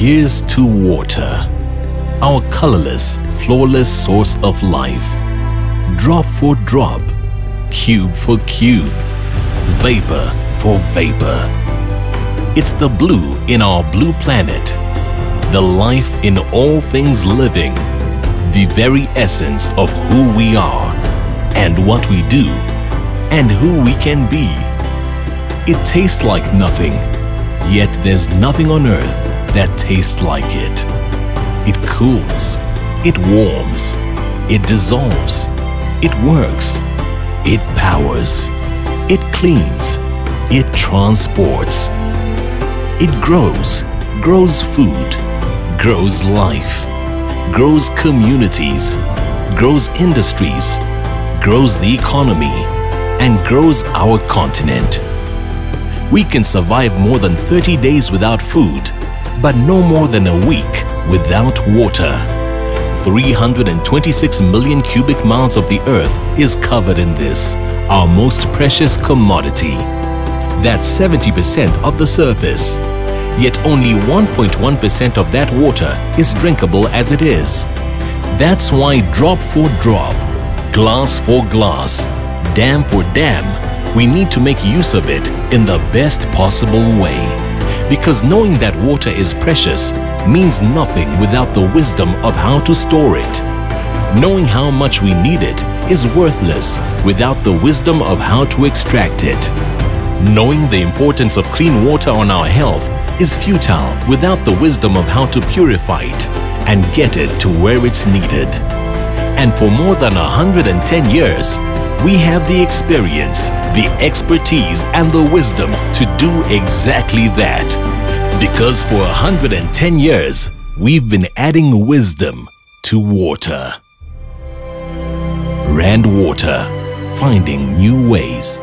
Here's to water, our colorless, flawless source of life. Drop for drop, cube for cube, vapor for vapor. It's the blue in our blue planet, the life in all things living, the very essence of who we are and what we do and who we can be. It tastes like nothing, yet there's nothing on earth that tastes like it. It cools, it warms, it dissolves, it works, it powers, it cleans, it transports. It grows, grows food, grows life, grows communities, grows industries, grows the economy, and grows our continent. We can survive more than 30 days without food, but no more than a week without water. 326 million cubic miles of the earth is covered in this, our most precious commodity. That's 70% of the surface. Yet only 1.1% of that water is drinkable as it is. That's why drop for drop, glass for glass, dam for dam, we need to make use of it in the best possible way. Because knowing that water is precious means nothing without the wisdom of how to store it. Knowing how much we need it is worthless without the wisdom of how to extract it. Knowing the importance of clean water on our health is futile without the wisdom of how to purify it and get it to where it's needed. And for more than 110 years, we have the experience, the expertise and the wisdom to do exactly that. Because for 110 years, we've been adding wisdom to water. Rand Water, finding new ways